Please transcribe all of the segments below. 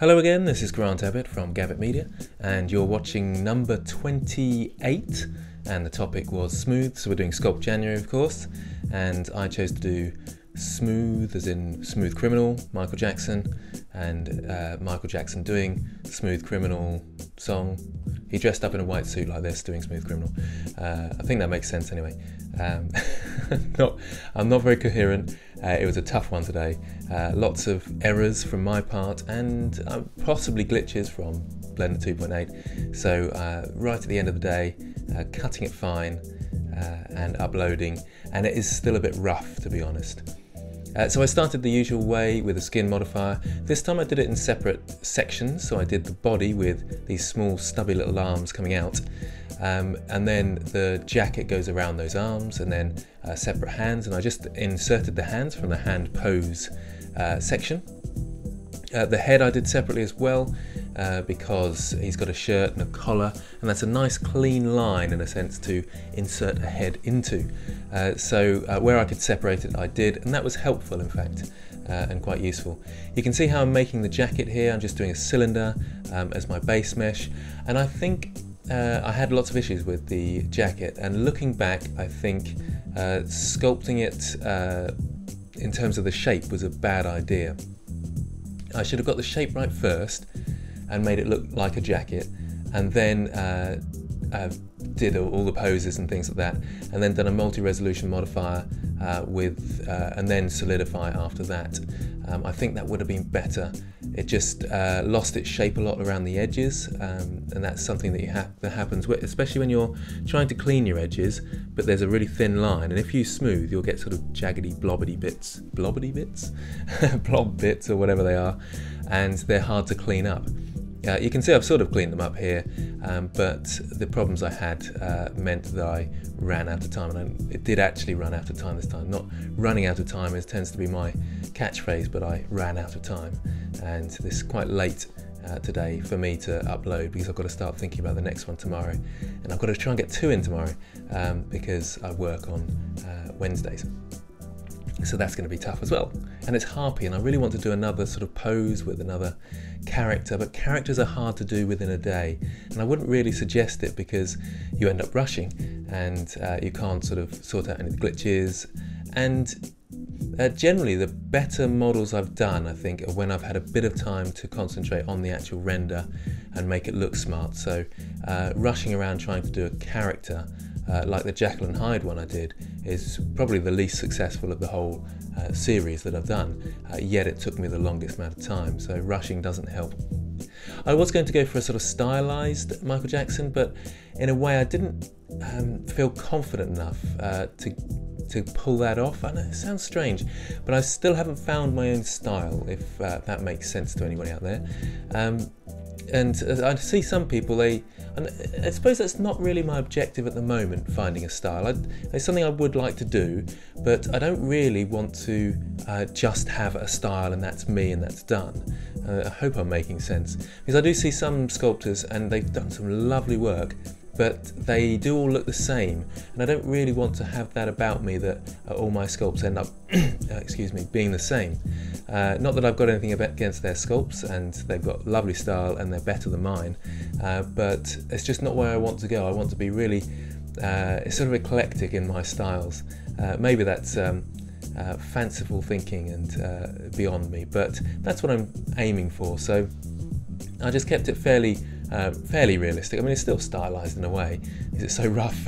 Hello again, this is Grant Abbitt from Gabbitt Media, and you're watching number 28. And the topic was smooth, so we're doing Sculpt January, of course. And I chose to do smooth, as in Smooth Criminal, Michael Jackson, and uh, Michael Jackson doing Smooth Criminal song. He dressed up in a white suit like this, doing Smooth Criminal. Uh, I think that makes sense anyway. Um, not, I'm not very coherent. Uh, it was a tough one today. Uh, lots of errors from my part and uh, possibly glitches from Blender 2.8. So uh, right at the end of the day, uh, cutting it fine uh, and uploading, and it is still a bit rough to be honest. Uh, so I started the usual way with a skin modifier. This time I did it in separate sections. So I did the body with these small stubby little arms coming out. Um, and then the jacket goes around those arms and then uh, separate hands. And I just inserted the hands from the hand pose uh, section. Uh, the head I did separately as well uh, because he's got a shirt and a collar and that's a nice clean line in a sense to insert a head into. Uh, so uh, where I could separate it I did and that was helpful in fact uh, and quite useful. You can see how I'm making the jacket here, I'm just doing a cylinder um, as my base mesh and I think uh, I had lots of issues with the jacket and looking back I think sculpting it in terms of the shape was a bad idea. I should have got the shape right first and made it look like a jacket and then uh, uh, did all the poses and things like that and then done a multi-resolution modifier uh, with uh, and then solidify after that. Um, I think that would have been better. It just uh, lost its shape a lot around the edges um, and that's something that, ha that happens especially when you're trying to clean your edges but there's a really thin line and if you smooth you'll get sort of jaggedy blobbity bits, blobbity bits? blob bits or whatever they are and they're hard to clean up. Uh, you can see I've sort of cleaned them up here, um, but the problems I had uh, meant that I ran out of time, and I, it did actually run out of time this time. Not running out of time is tends to be my catchphrase, but I ran out of time, and this is quite late uh, today for me to upload because I've got to start thinking about the next one tomorrow, and I've got to try and get two in tomorrow um, because I work on uh, Wednesdays so that's going to be tough as well. And it's harpy, and I really want to do another sort of pose with another character, but characters are hard to do within a day, and I wouldn't really suggest it because you end up rushing and uh, you can't sort of sort out any of the glitches. And uh, generally, the better models I've done, I think, are when I've had a bit of time to concentrate on the actual render and make it look smart. So, uh, rushing around trying to do a character uh, like the and Hyde one I did, is probably the least successful of the whole uh, series that I've done, uh, yet it took me the longest amount of time, so rushing doesn't help. I was going to go for a sort of stylized Michael Jackson, but in a way I didn't um, feel confident enough uh, to to pull that off. I know it sounds strange, but I still haven't found my own style, if uh, that makes sense to anybody out there. Um, and I see some people they and I suppose that's not really my objective at the moment finding a style I, it's something I would like to do but I don't really want to uh, just have a style and that's me and that's done uh, I hope I'm making sense because I do see some sculptors and they've done some lovely work but they do all look the same. And I don't really want to have that about me that uh, all my sculpts end up uh, excuse me being the same. Uh, not that I've got anything against their sculpts and they've got lovely style and they're better than mine uh, but it's just not where I want to go. I want to be really uh, sort of eclectic in my styles. Uh, maybe that's um, fanciful thinking and beyond me but that's what I'm aiming for. So I just kept it fairly uh, fairly realistic. I mean, it's still stylized in a way, is it so rough?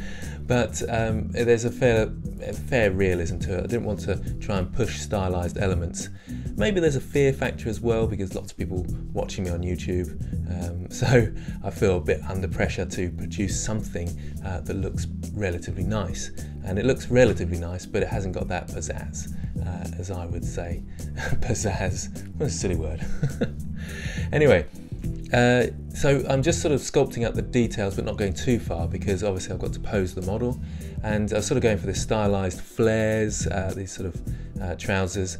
but um, there's a fair, a fair realism to it. I didn't want to try and push stylized elements. Maybe there's a fear factor as well because lots of people watching me on YouTube. Um, so I feel a bit under pressure to produce something uh, that looks relatively nice. And it looks relatively nice, but it hasn't got that pizzazz, uh, as I would say. pizzazz, what a silly word. anyway, uh, so I'm just sort of sculpting out the details but not going too far because obviously I've got to pose the model and I'm sort of going for this stylized flares, uh, these sort of uh, trousers,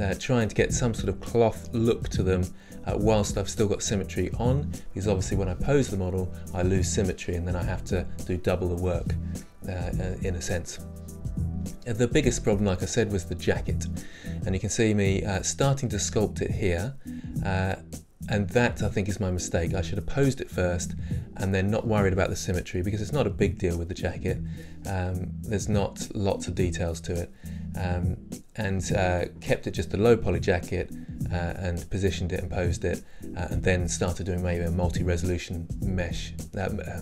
uh, trying to get some sort of cloth look to them uh, whilst I've still got symmetry on because obviously when I pose the model I lose symmetry and then I have to do double the work in a sense. The biggest problem, like I said, was the jacket. And you can see me starting to sculpt it here. And that I think is my mistake. I should have posed it first and then not worried about the symmetry because it's not a big deal with the jacket. Um, there's not lots of details to it. Um, and uh, kept it just a low poly jacket uh, and positioned it and posed it uh, and then started doing maybe a multi-resolution mesh, um, uh,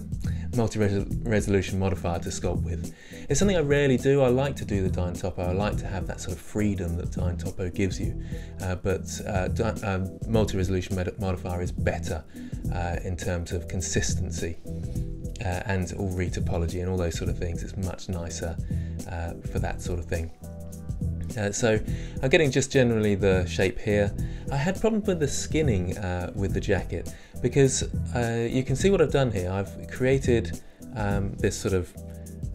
multi-resolution modifier to sculpt with. It's something I rarely do. I like to do the Dyntopo. I like to have that sort of freedom that Dyntopo gives you, uh, but uh, um, multi-resolution modifier is better in terms of consistency. and all retopology and all those sort of things. It's much nicer for that sort of thing. Uh, so I'm getting just generally the shape here. I had problems with the skinning uh, with the jacket because uh, you can see what I've done here. I've created um, this sort of,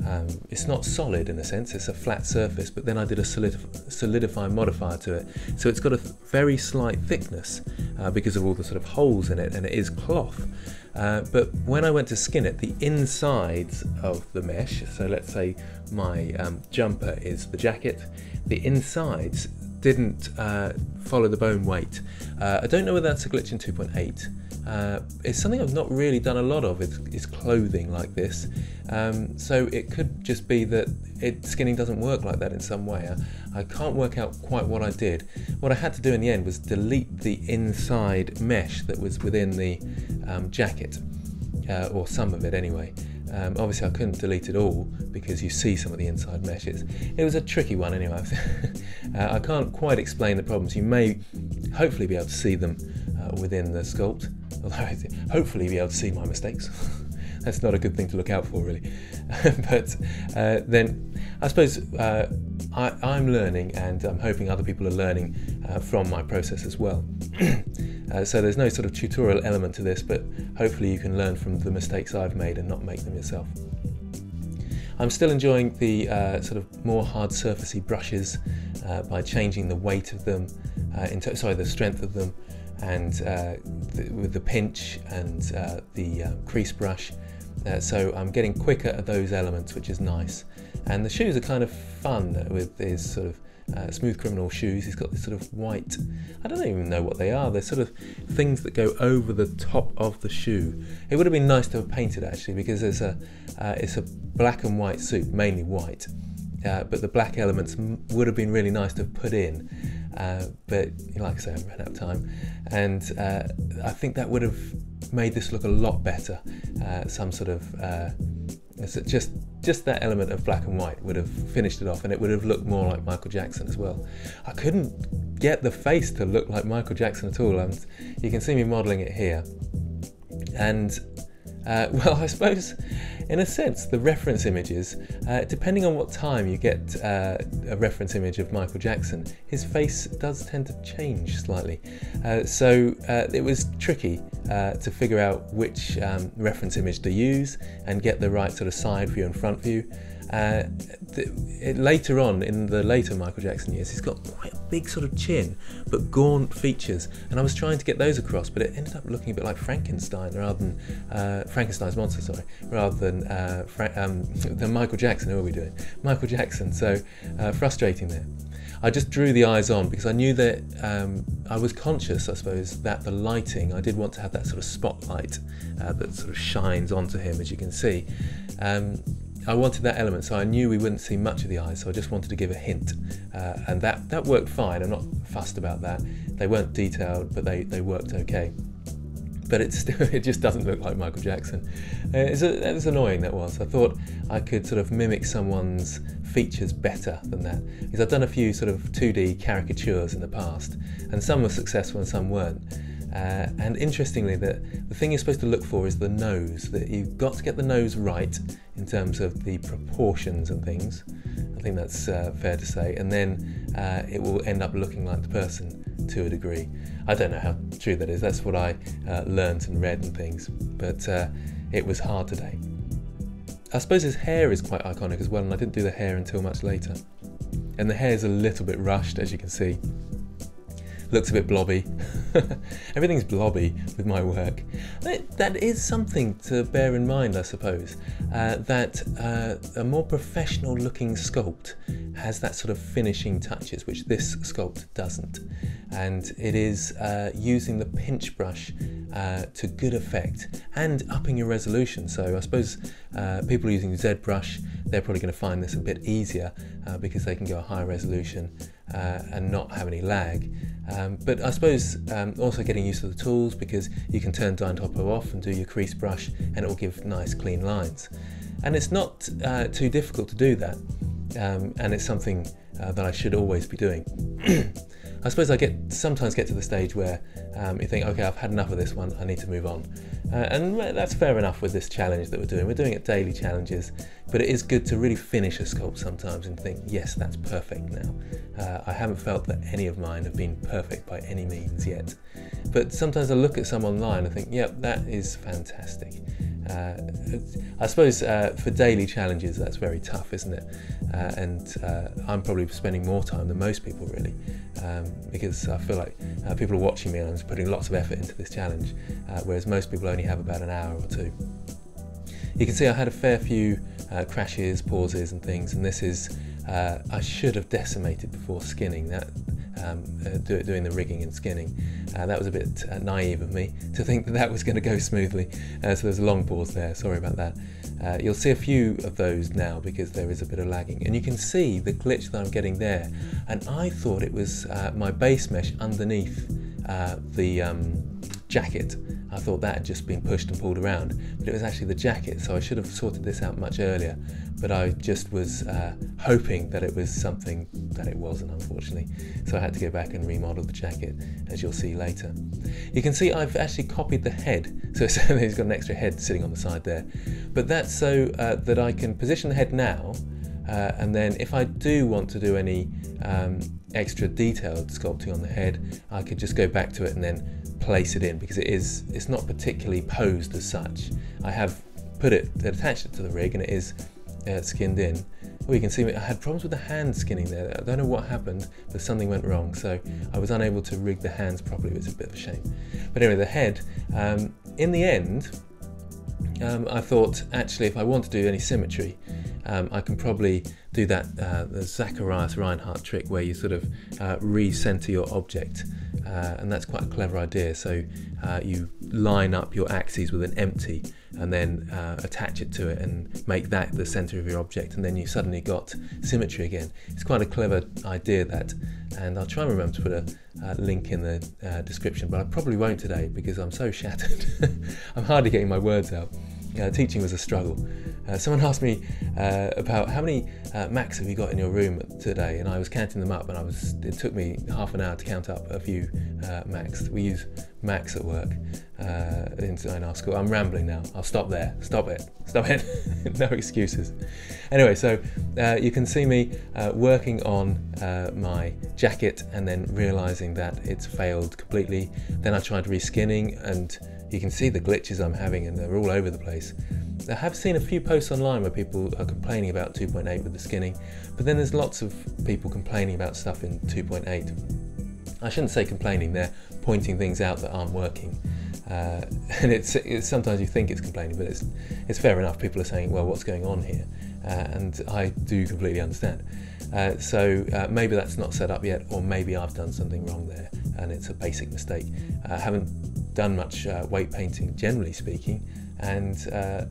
um, it's not solid in a sense, it's a flat surface, but then I did a solidif solidify modifier to it. So it's got a very slight thickness uh, because of all the sort of holes in it and it is cloth. Uh, but when I went to skin it, the insides of the mesh, so let's say my um, jumper is the jacket, the insides didn't uh, follow the bone weight. Uh, I don't know whether that's a glitch in 2.8. Uh, it's something I've not really done a lot of, is, is clothing like this. Um, so it could just be that it, skinning doesn't work like that in some way. I, I, can't work out quite what I did. What I had to do in the end was delete the inside mesh that was within the um, jacket, uh, or some of it anyway. Um, obviously, I couldn't delete it all because you see some of the inside meshes. It was a tricky one anyway. uh, I can't quite explain the problems. You may hopefully be able to see them uh, within the sculpt, although hopefully be able to see my mistakes. That's not a good thing to look out for, really. but uh, then I suppose uh, I, am learning and I'm hoping other people are learning uh, from my process as well. Uh, so there's no sort of tutorial element to this, but hopefully you can learn from the mistakes I've made and not make them yourself. I'm still enjoying the uh, sort of more hard surfacey brushes uh, by changing the weight of them, uh, sorry, the strength of them, and uh, the, with the pinch and uh, the crease brush. so I'm getting quicker at those elements, which is nice. And the shoes are kind of fun with these sort of uh, Smooth Criminal shoes. He's got this sort of white, I don't even know what they are. They're sort of things that go over the top of the shoe. It would have been nice to have painted actually because it's a, uh, it's a black and white suit, mainly white. Uh, but the black elements would have been really nice to have put in. Uh, but like I say, I ran out of time. And uh, I think that would have made this look a lot better. Uh, some sort of just just that element of black and white would have finished it off and it would have looked more like Michael Jackson as well. I couldn't get the face to look like Michael Jackson at all and you can see me modelling it here. And uh, well, I suppose in a sense, the reference images, uh, depending on what time you get uh, a reference image of Michael Jackson, his face does tend to change slightly. Uh, so uh, it was tricky uh, to figure out which um, reference image to use and get the right sort of side view and front view. Uh, it, later on, in the later Michael Jackson years, he's got quite a big sort of chin, but gaunt features. And I was trying to get those across, but it ended up looking a bit like Frankenstein rather than uh, Frankenstein's monster, sorry, rather than uh, um, Michael Jackson. Who are we doing? Michael Jackson. So uh, frustrating there. I just drew the eyes on because I knew that um, I was conscious, I suppose, that the lighting, I did want to have that sort of spotlight uh, that sort of shines onto him, as you can see. Um, I wanted that element, so I knew we wouldn't see much of the eyes, so I just wanted to give a hint. Uh, and that, that worked fine, I'm not fussed about that. They weren't detailed, but they, they worked okay. But it, still, it just doesn't look like Michael Jackson. Uh, it was annoying, that was. I thought I could sort of mimic someone's features better than that. Because I've done a few sort of 2D caricatures in the past, and some were successful and some weren't. Uh, and interestingly, the, the thing you're supposed to look for is the nose, that you've got to get the nose right in terms of the proportions and things. I think that's uh, fair to say. And then uh, it will end up looking like the person to a degree. I don't know how true that is. That's what I uh, learned and read and things. But uh, it was hard today. I suppose his hair is quite iconic as well, and I didn't do the hair until much later. And the hair is a little bit rushed, as you can see. Looks a bit blobby. Everything's blobby with my work. That is something to bear in mind, I suppose, uh, that uh, a more professional looking sculpt has that sort of finishing touches, which this sculpt doesn't. And it is uh, using the pinch brush uh, to good effect and upping your resolution. So I suppose uh, people using ZBrush, they're probably going to find this a bit easier uh, because they can go a higher resolution and not have any lag. Um, but I suppose um, also getting used to the tools because you can turn Dyntopo off and do your crease brush and it will give nice clean lines. And it's not uh, too difficult to do that um, and it's something uh, that I should always be doing. I suppose I get sometimes get to the stage where um, you think, okay, I've had enough of this one, I need to move on. Uh, and that's fair enough with this challenge that we're doing. We're doing it daily challenges, but it is good to really finish a sculpt sometimes and think, yes, that's perfect now. Uh, I haven't felt that any of mine have been perfect by any means yet. But sometimes I look at some online and think, yep, that is fantastic. Uh, I suppose uh, for daily challenges that's very tough, isn't it? Uh, and uh, I'm probably spending more time than most people really, um, because I feel like uh, people are watching me and I'm putting lots of effort into this challenge, uh, whereas most people only have about an hour or two. You can see I had a fair few crashes, pauses, and things, and this is I should have decimated before skinning. That um, uh, do, doing the rigging and skinning. Uh, that was a bit uh, naive of me to think that that was going to go smoothly. Uh, so there's a long pause there, sorry about that. Uh, you'll see a few of those now because there is a bit of lagging. And you can see the glitch that I'm getting there. And I thought it was uh, my base mesh underneath the um, jacket. I thought that had just been pushed and pulled around, but it was actually the jacket, so I should have sorted this out much earlier. But I just was uh, hoping that it was something that it wasn't, unfortunately. So I had to go back and remodel the jacket, as you'll see later. You can see I've actually copied the head, so he's got an extra head sitting on the side there. But that's so uh, that I can position the head now, uh, and then if I do want to do any um, extra detailed sculpting on the head, I could just go back to it and then place it in because it is it's not particularly posed as such. I have put it attached it to the rig and it is uh, skinned in. You can see I had problems with the hand skinning there. I don't know what happened, but something went wrong, so I was unable to rig the hands properly. It was a bit of a shame. But anyway, the head. Um, in the end, um, I thought actually if I want to do any symmetry, um, I can probably do that uh, the Zacharias Reinhardt trick where you sort of uh, recenter your object uh, and that's quite a clever idea. So uh, you line up your axes with an empty and then uh, attach it to it and make that the center of your object, and then you suddenly got symmetry again. It's quite a clever idea that, and I'll try and remember to put a link in the uh, description, but I probably won't today because I'm so shattered. I'm hardly getting my words out. Uh, teaching was a struggle. Uh, someone asked me uh, about how many uh, Macs have you got in your room today, and I was counting them up, and I was. It took me half an hour to count up a few uh, Macs. We use Macs at work uh, in, in our school. I'm rambling now. I'll stop there. Stop it. Stop it. no excuses. Anyway, so you can see me working on my jacket, and then realizing that it's failed completely. Then I tried reskinning and you can see the glitches I'm having and they're all over the place. I have seen a few posts online where people are complaining about 2.8 with the skinning, but then there's lots of people complaining about stuff in 2.8. I shouldn't say complaining, they're pointing things out that aren't working. Uh, and it's, it's, sometimes you think it's complaining, but it's, it's fair enough. People are saying, well, what's going on here? Uh, and I do completely understand. Uh, so uh, maybe that's not set up yet, or maybe I've done something wrong there and it's a basic mistake. I haven't done much uh, weight painting, generally speaking, and uh,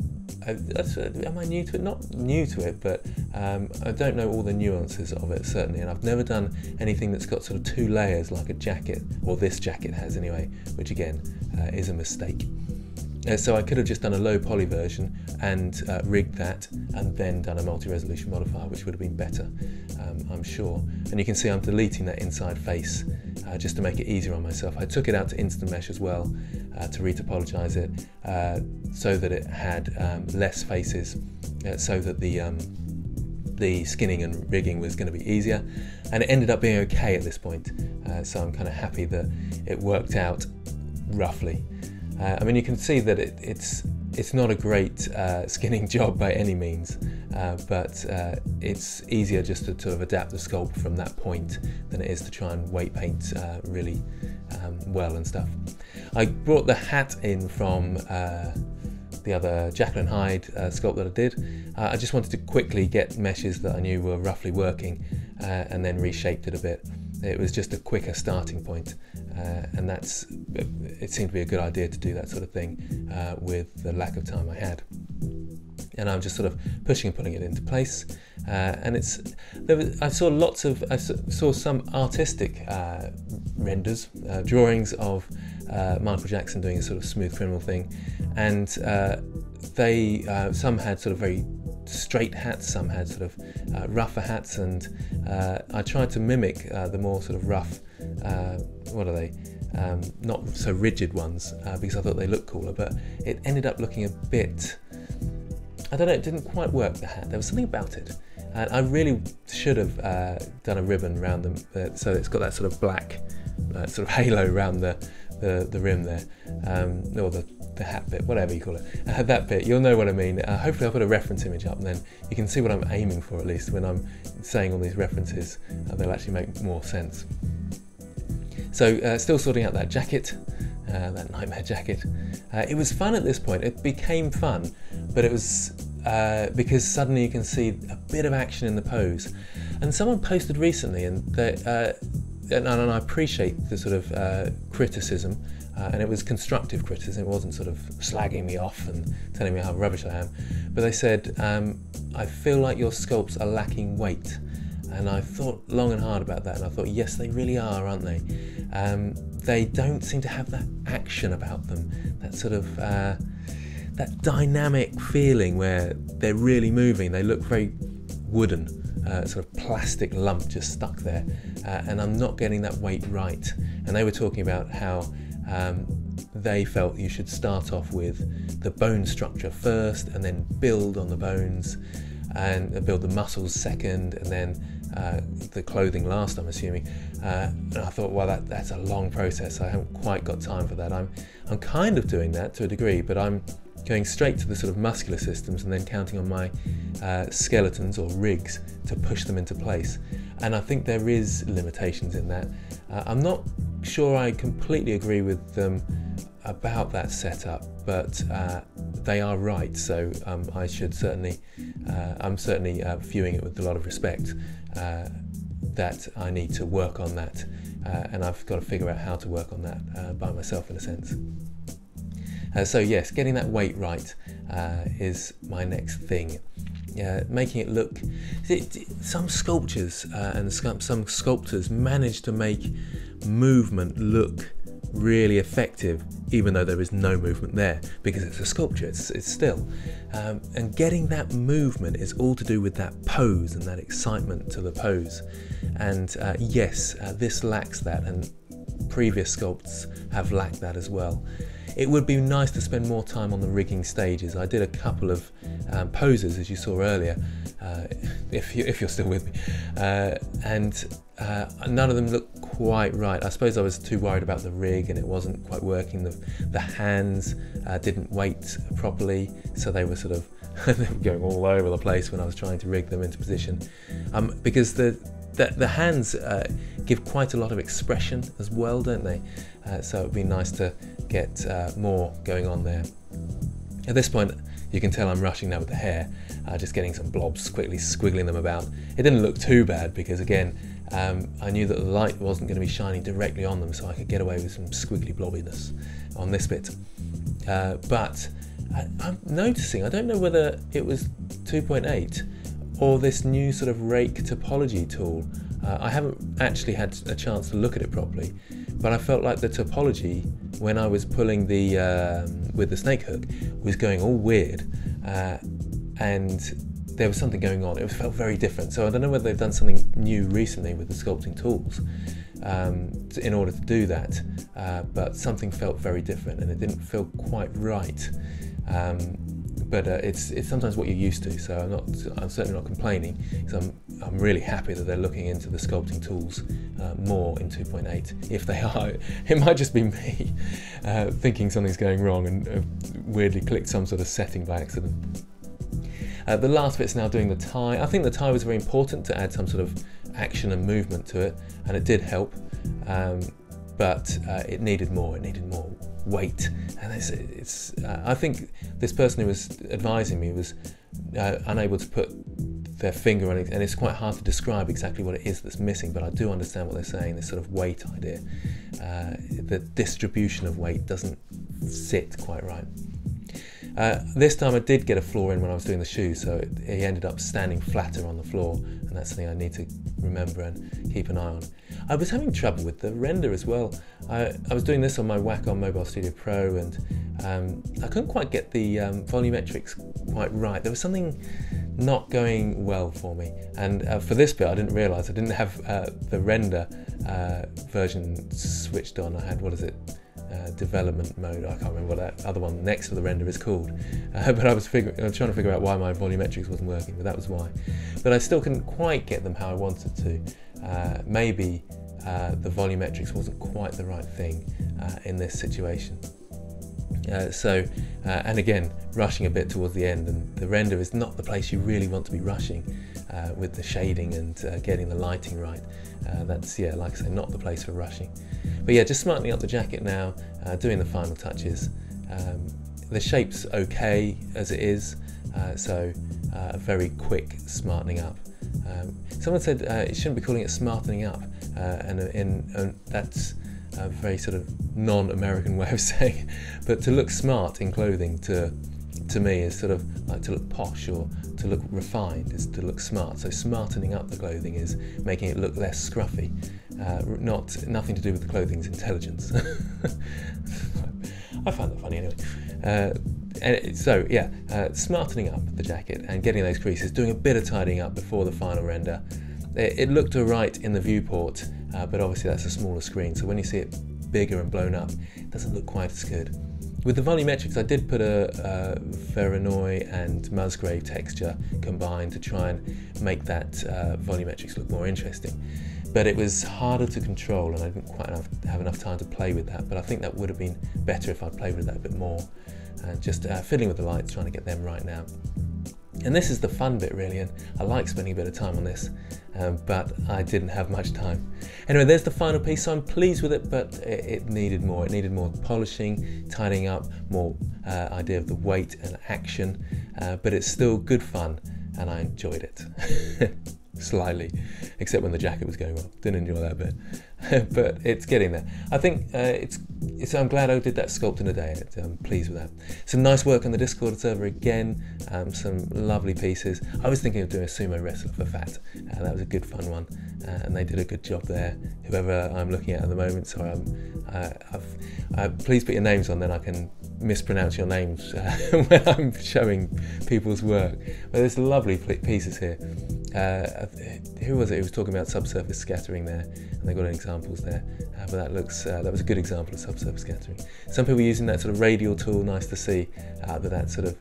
I, am I new to it? Not new to it, but um, I don't know all the nuances of it certainly, and I've never done anything that's got sort of two layers like a jacket, or this jacket has anyway, which again uh, is a mistake. Uh, so I could have just done a low poly version and uh, rigged that and then done a multi-resolution modifier which would have been better, um, I'm sure. And you can see I'm deleting that inside face uh, just to make it easier on myself. I took it out to Instamesh as well uh, to retopologize it uh, so that it had um, less faces uh, so that the um, the skinning and rigging was going to be easier and it ended up being okay at this point so I'm kind of happy that it worked out roughly. Uh, I mean, you can see that it, it's it's not a great uh, skinning job by any means, uh, but uh, it's easier just to sort of adapt the sculpt from that point than it is to try and weight paint uh, really um, well and stuff. I brought the hat in from uh, the other and Hyde uh, sculpt that I did. I just wanted to quickly get meshes that I knew were roughly working and then reshaped it a bit. It was just a quicker starting point, uh, and that's it seemed to be a good idea to do that sort of thing uh, with the lack of time I had. And I'm just sort of pushing and putting it into place. Uh, and it's there was, I saw lots of I saw some artistic uh, renders, uh, drawings of Michael Jackson doing a sort of smooth criminal thing, and they some had sort of very straight hats, some had sort of uh, rougher hats, and uh, I tried to mimic uh, the more sort of rough, uh, what are they, um, not so rigid ones, uh, because I thought they looked cooler, but it ended up looking a bit, I don't know, it didn't quite work, the hat. There was something about it. And I really should have done a ribbon around them, so it's got that sort of black sort of halo around the, the, the rim there, um, or the the hat bit, whatever you call it, uh, that bit, you'll know what I mean. Uh, hopefully, I'll put a reference image up, and then you can see what I'm aiming for at least when I'm saying all these references. Uh, they'll actually make more sense. So, uh, still sorting out that jacket, uh, that nightmare jacket. Uh, it was fun at this point. It became fun, but it was because suddenly you can see a bit of action in the pose. And someone posted recently, and they, and, and I appreciate the sort of criticism uh, and it was constructive criticism. It wasn't sort of slagging me off and telling me how rubbish I am. But they said, um, I feel like your sculpts are lacking weight. And I thought long and hard about that, and I thought, yes, they really are, aren't they? Um, they don't seem to have that action about them, that sort of uh, that dynamic feeling where they're really moving. They look very wooden, uh, sort of plastic lump just stuck there, uh, and I'm not getting that weight right. And they were talking about how um, they felt you should start off with the bone structure first and then build on the bones and build the muscles second and then uh, the clothing last, I'm assuming. Uh, and I thought, well, that, that's a long process. I haven't quite got time for that. I'm, I'm kind of doing that to a degree, but I'm going straight to the sort of muscular systems and then counting on my uh, skeletons or rigs to push them into place. And I think there is limitations in that. Uh, I'm not sure I completely agree with them about that setup, but uh, they are right. So um, I should certainly, uh, I'm certainly uh, viewing it with a lot of respect. Uh, that I need to work on that, uh, and I've got to figure out how to work on that uh, by myself in a sense. so yes, getting that weight right is my next thing. Yeah, making it look. Some sculptures and some sculptors manage to make movement look really effective even though there is no movement there because it's a sculpture it's, it's still. Um, and getting that movement is all to do with that pose and that excitement to the pose. And uh, yes uh, this lacks that and previous sculpts have lacked that as well it would be nice to spend more time on the rigging stages I did a couple of um, poses as you saw earlier uh, if, you, if you're still with me uh, and uh, none of them look quite right. I suppose I was too worried about the rig and it wasn't quite working. The, the hands uh, didn't weight properly, so they were sort of going all over the place when I was trying to rig them into position. Um, because the, the, the hands uh, give quite a lot of expression as well, don't they? Uh, so it would be nice to get uh, more going on there. At this point, you can tell I'm rushing now with the hair, uh, just getting some blobs, quickly squiggling them about. It didn't look too bad because, again, um, I knew that the light wasn't going to be shining directly on them, so I could get away with some squiggly blobbiness on this bit. Uh, but I, am noticing, I don't know whether it was 2.8 or this new sort of rake topology tool. Uh, I haven't actually had a chance to look at it properly, but I felt like the topology when I was pulling the um, with the snake hook was going all weird, uh, and there was something going on. It felt very different. So I don't know whether they've done something new recently with the sculpting tools um, in order to do that, uh, but something felt very different and it didn't feel quite right. Um, but uh, it's it's sometimes what you're used to. So I'm not I'm certainly not complaining I'm I'm really happy that they're looking into the sculpting tools uh, more in 2.8. If they are, it might just be me uh, thinking something's going wrong and uh, weirdly clicked some sort of setting by accident. Uh, the last bit's now doing the tie. I think the tie was very important to add some sort of action and movement to it, and it did help. Um, but uh, it needed more. It needed more weight, and it's. it's I think this person who was advising me was uh, unable to put their finger on it, and it's quite hard to describe exactly what it is that's missing. But I do understand what they're saying. This sort of weight idea, uh, the distribution of weight doesn't sit quite right. Uh, this time I did get a floor in when I was doing the shoes, so he ended up standing flatter on the floor, and that's something I need to remember and keep an eye on. I was having trouble with the render as well. I, I was doing this on my Wacom Mobile Studio Pro, and um, I couldn't quite get the um, volumetrics quite right. There was something not going well for me, and uh, for this bit I didn't realise I didn't have uh, the render uh, version switched on. I had what is it? Uh, development mode. I can't remember what that other one next to the render is called. Uh, but I was, figuring, I was trying to figure out why my volumetrics wasn't working, but that was why. But I still couldn't quite get them how I wanted to. Uh, maybe uh, the volumetrics wasn't quite the right thing uh, in this situation. So, and again, rushing a bit towards the end, and the render is not the place you really want to be rushing with the shading and getting the lighting right. that's, yeah, like I say, not the place for rushing. But yeah, just smartening up the jacket now, uh, doing the final touches. Um, the shape's okay as it is, uh, so uh, a very quick smartening up. Um, someone said uh, you shouldn't be calling it smartening up, uh, and, in, that's a very sort of non-American way of saying it. But to look smart in clothing, to to me, is sort of like to look posh or to look refined, is to look smart. So smartening up the clothing is making it look less scruffy uh, not nothing to do with the clothing's intelligence. I find that funny anyway. Uh, and so yeah, uh, smartening up the jacket and getting those creases, doing a bit of tidying up before the final render. It, it looked alright in the viewport, uh, but obviously that's a smaller screen, so when you see it bigger and blown up, it doesn't look quite as good. With the volumetrics, I did put a, a and Musgrave texture combined to try and make that uh, volumetrics look more interesting. But it was harder to control and I didn't quite have, have enough time to play with that but I think that would have been better if I'd played with that a bit more. And just uh, fiddling with the lights trying to get them right now and this is the fun bit really and I like spending a bit of time on this um, but I didn't have much time. Anyway there's the final piece so I'm pleased with it but it, it needed more. It needed more polishing tidying up more uh, idea of the weight and action uh, but it's still good fun and I enjoyed it slightly, except when the jacket was going well. Didn't enjoy that bit, but it's getting there. I think uh, it's, it's. I'm glad I did that sculpt in a day. I'm pleased with that. Some nice work on the Discord server again. Um, some lovely pieces. I was thinking of doing a sumo wrestler for Fat. Uh, that was a good fun one, uh, and they did a good job there. Whoever I'm looking at at the moment, so I'm. Uh, uh, please put your names on, then I can mispronounce your names uh, when I'm showing people's work. But there's lovely pieces here. Uh, who was it who was talking about subsurface scattering there? And they got examples there. Uh, but that looks uh, that was a good example of subsurface scattering. Some people are using that sort of radial tool. Nice to see uh, that that sort of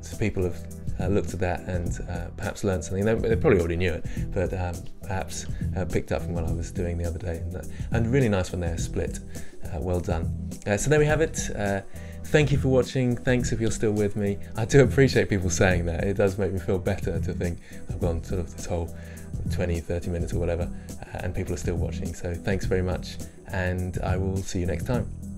so people have uh, looked at that and uh, perhaps learned something. They, they, probably already knew it, but um, perhaps uh, picked up from what I was doing the other day. And, and really nice one there, split. well done. so there we have it. Thank you for watching. Thanks if you're still with me. I do appreciate people saying that. It does make me feel better to think I've gone sort of this whole 20, 30 minutes or whatever, uh, and people are still watching. So thanks very much, and I will see you next time.